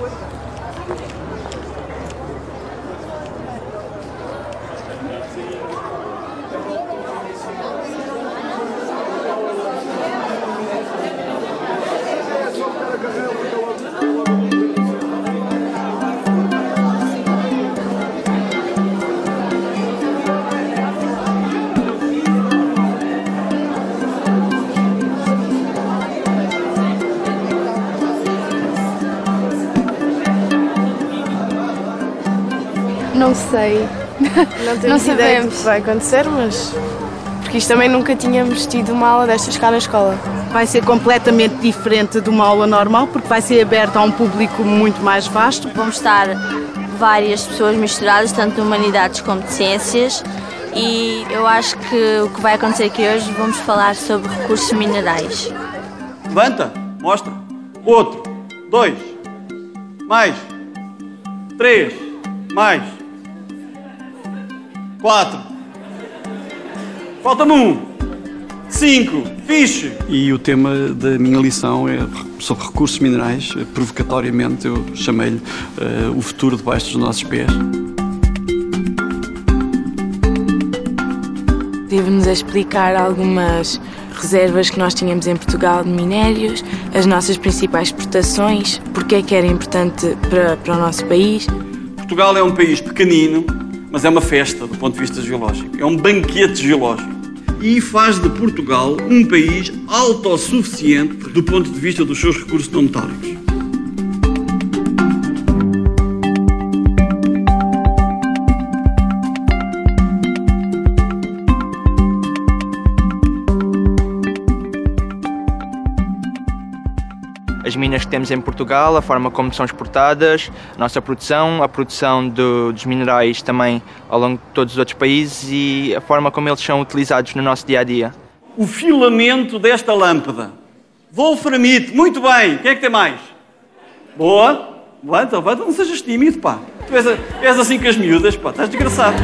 Thank you. Não sei. Não temos Não ideia do que vai acontecer, mas. Porque isto também nunca tínhamos tido uma aula destas cá na escola. Vai ser completamente diferente de uma aula normal, porque vai ser aberta a um público muito mais vasto. Vamos estar várias pessoas misturadas, tanto de humanidades como de ciências, e eu acho que o que vai acontecer aqui hoje, vamos falar sobre recursos minerais. Levanta, mostra. Outro, dois, mais, três, mais, quatro. Falta-me um. Cinco, fixe. E o tema da minha lição é sobre recursos minerais. Provocatoriamente, eu chamei-lhe eh, o futuro debaixo dos nossos pés. Tive-nos a explicar algumas reservas que nós tínhamos em Portugal de minérios, as nossas principais exportações, porque é que era importante para, para o nosso país. Portugal é um país pequenino, mas é uma festa do ponto de vista geológico. É um banquete geológico. E faz de Portugal um país autossuficiente do ponto de vista dos seus recursos não metálicos. As minas que temos em Portugal, a forma como são exportadas, a nossa produção, a produção do- dos minerais também ao longo de todos os outros países e a forma como eles são utilizados no nosso dia a dia. O filamento desta lâmpada. Wolframite, muito bem. Quem é que tem mais? Boa. Levanta, levanta, não sejas tímido, pá. Tu és, és assim com as miúdas, pá. Estás desgraçado.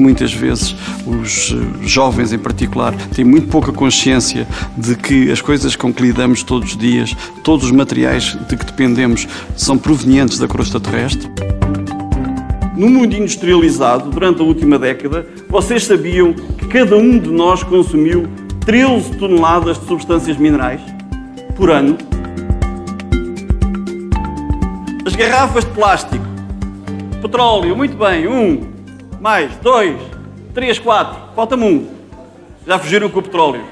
Muitas vezes os eh, jovens em particular têm muito pouca consciência de que as coisas com que lidamos todos os dias, todos os materiais de que dependemos, são provenientes da crosta terrestre. No mundo industrializado, durante a última década, vocês sabiam que cada um de nós consumiu 13 toneladas de substâncias minerais por ano? As garrafas de plástico, petróleo, muito bem, um, mais, dois, três, quatro, falta-me um. Já fugiram com o petróleo.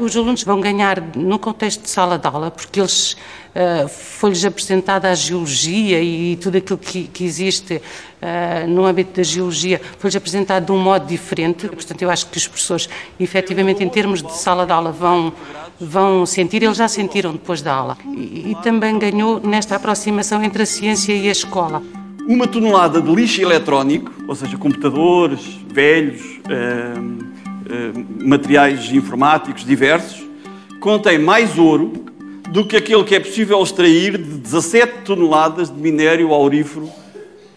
Os alunos vão ganhar no contexto de sala de aula, porque eles ah, foi-lhes apresentada a geologia e tudo aquilo que, que existe ah, no âmbito da geologia, foi-lhes apresentado de um modo diferente. Portanto, eu acho que os professores, efetivamente, em termos de sala de aula, vão, vão sentir, eles já sentiram depois da aula. E, e também ganhou nesta aproximação entre a ciência e a escola. Uma tonelada de lixo eletrónico, ou seja, computadores velhos, hum, hum, materiais informáticos diversos, contém mais ouro do que aquele que é possível extrair de 17 toneladas de minério aurífero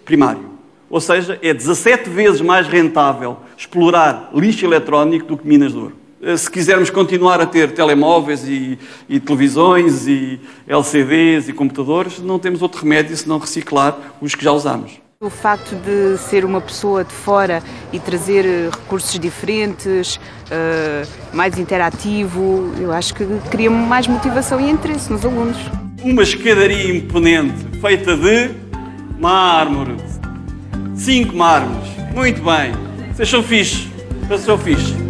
primário. Ou seja, é 17 vezes mais rentável explorar lixo eletrónico do que minas de ouro. Eh, Se quisermos continuar a ter telemóveis e, e televisões e LCDs e computadores, não temos outro remédio senão reciclar os que já usamos. O facto de ser uma pessoa de fora e trazer eh, recursos diferentes, eh, mais interativo, eu acho que cria mais motivação e interesse nos alunos. Uma escadaria imponente feita de mármore. Cinco mármores. Muito bem. Vocês são fixe. Vocês são fixe.